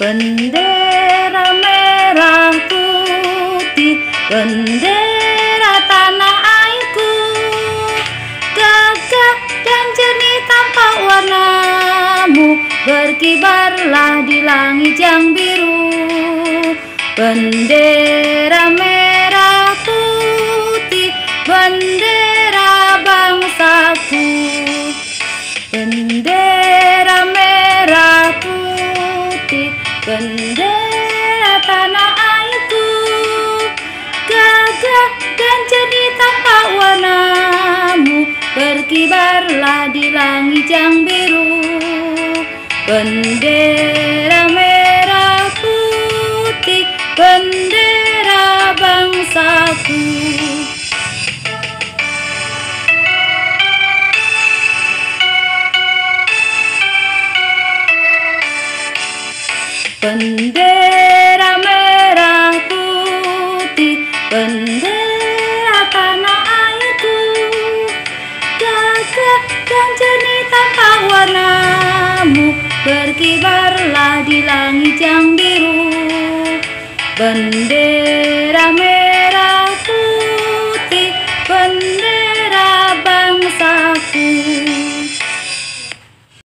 Bendera merah putih Bendera tanah airku. Gagah dan jernih tampak warnamu Berkibarlah di langit yang biru. Bendera Bendera tanah airku Gagah dan jadi tampak warnamu. Berkibarlah di langit yang biru Bendera merah putih Bendera bangsaku Bendera merah putih Bendera tanah airku Gagah dan jernih tampak warnamu. Berkibarlah di langit yang biru. Bendera merah